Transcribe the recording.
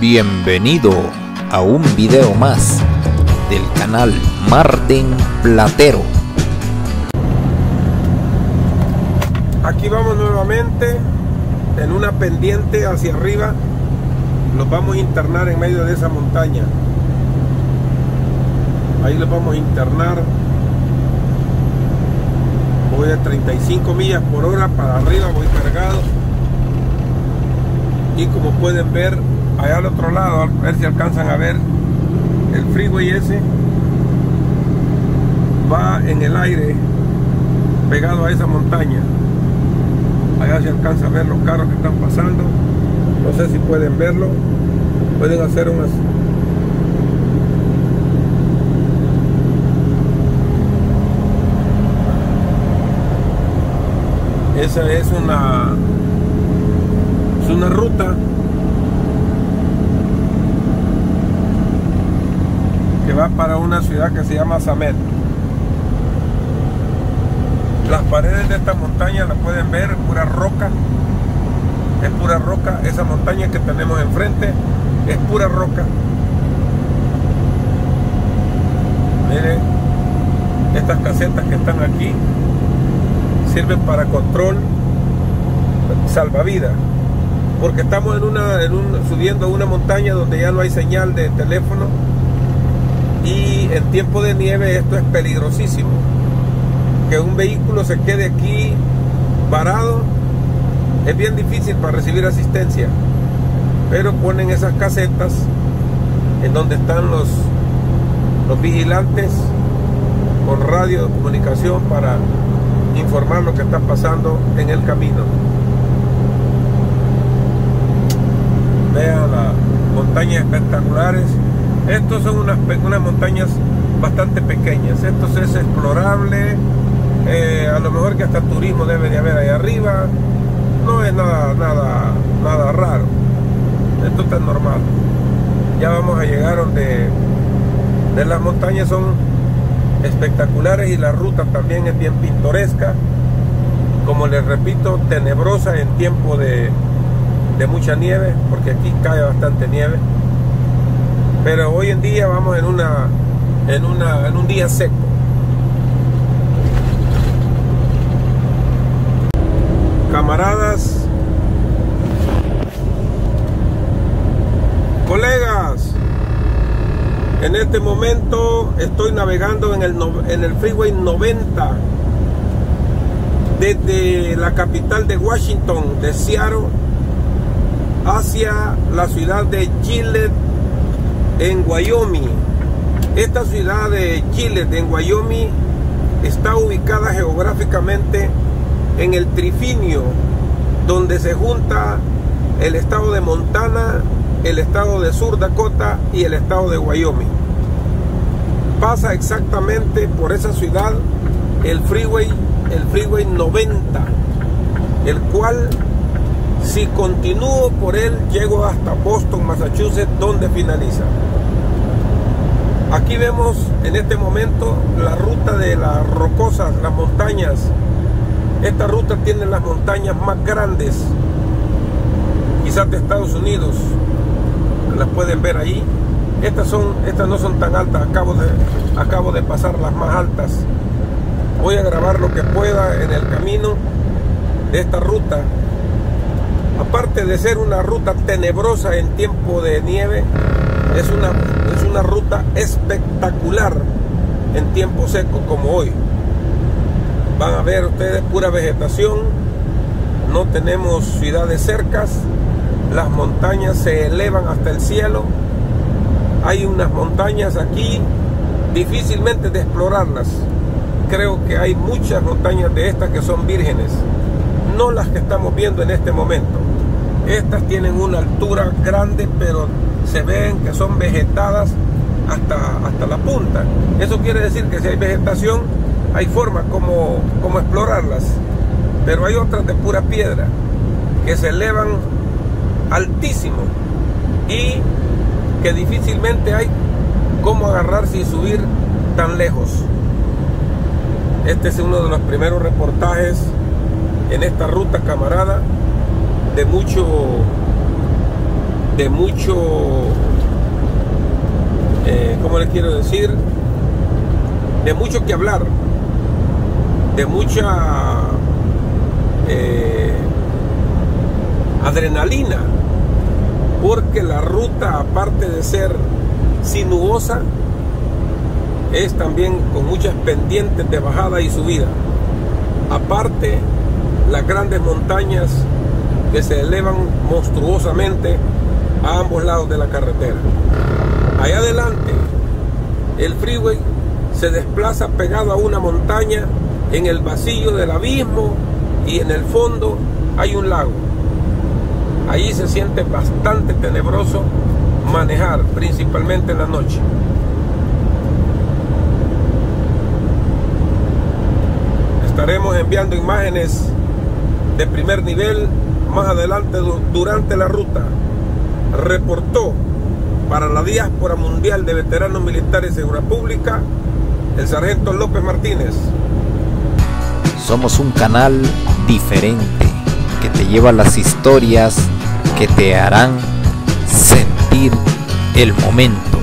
Bienvenido a un video más del canal Marten Platero. Aquí vamos nuevamente en una pendiente hacia arriba. Los vamos a internar en medio de esa montaña. Ahí los vamos a internar. Voy a 35 millas por hora para arriba, voy cargado. Y como pueden ver, allá al otro lado, a ver si alcanzan a ver el freeway ese. Va en el aire pegado a esa montaña. Allá se alcanza a ver los carros que están pasando. No sé si pueden verlo. Pueden hacer unas esa es una es una ruta va para una ciudad que se llama Samet. Las paredes de esta montaña las pueden ver pura roca. Es pura roca esa montaña que tenemos enfrente es pura roca. Miren estas casetas que están aquí sirven para control salvavidas porque estamos en una, en un, subiendo una montaña donde ya no hay señal de teléfono y en tiempo de nieve esto es peligrosísimo que un vehículo se quede aquí varado es bien difícil para recibir asistencia pero ponen esas casetas en donde están los los vigilantes con radio de comunicación para informar lo que está pasando en el camino. Vean las montañas espectaculares. Estos son unas, unas montañas bastante pequeñas. Esto es explorable. Eh, a lo mejor que hasta turismo debe de haber ahí arriba. No es nada, nada, nada raro. Esto está normal. Ya vamos a llegar donde de las montañas son espectaculares y la ruta también es bien pintoresca, como les repito, tenebrosa en tiempo de, de mucha nieve, porque aquí cae bastante nieve. Pero hoy en día vamos en una en una en un día seco. Camaradas, colegas, en este momento estoy navegando en el, en el Freeway 90 desde la capital de Washington, de Seattle, hacia la ciudad de Gillette en Wyoming. Esta ciudad de Gillette en Wyoming está ubicada geográficamente en el trifinio donde se junta el estado de Montana, el estado de Sur Dakota y el estado de Wyoming. Pasa exactamente por esa ciudad el freeway, el freeway 90, el cual si continúo por él llego hasta Boston, Massachusetts, donde finaliza. Aquí vemos en este momento la ruta de las rocosas, las montañas. Esta ruta tiene las montañas más grandes, quizás de Estados Unidos. Las pueden ver ahí. Estas, son, estas no son tan altas, acabo de, acabo de pasar las más altas. Voy a grabar lo que pueda en el camino de esta ruta. Aparte de ser una ruta tenebrosa en tiempo de nieve, es una, es una ruta espectacular en tiempo seco como hoy. Van a ver ustedes pura vegetación, no tenemos ciudades cercas, las montañas se elevan hasta el cielo. Hay unas montañas aquí difícilmente de explorarlas. Creo que hay muchas montañas de estas que son vírgenes, no las que estamos viendo en este momento. Estas tienen una altura grande, pero se ven que son vegetadas hasta, hasta la punta. Eso quiere decir que si hay vegetación, hay forma como, como explorarlas. Pero hay otras de pura piedra que se elevan altísimo y que difícilmente hay cómo agarrarse y subir tan lejos. Este es uno de los primeros reportajes en esta ruta camarada de mucho de mucho, eh, ¿cómo le quiero decir? De mucho que hablar, de mucha eh, adrenalina, porque la ruta, aparte de ser sinuosa, es también con muchas pendientes de bajada y subida. Aparte, las grandes montañas que se elevan monstruosamente a ambos lados de la carretera. Allá adelante, el freeway se desplaza pegado a una montaña en el vacío del abismo y en el fondo hay un lago. Allí se siente bastante tenebroso manejar, principalmente en la noche. Estaremos enviando imágenes de primer nivel más adelante durante la ruta. Reportó para la Diáspora Mundial de Veteranos Militares de Seguridad Pública el sargento López Martínez. Somos un canal diferente que te lleva las historias que te harán sentir el momento.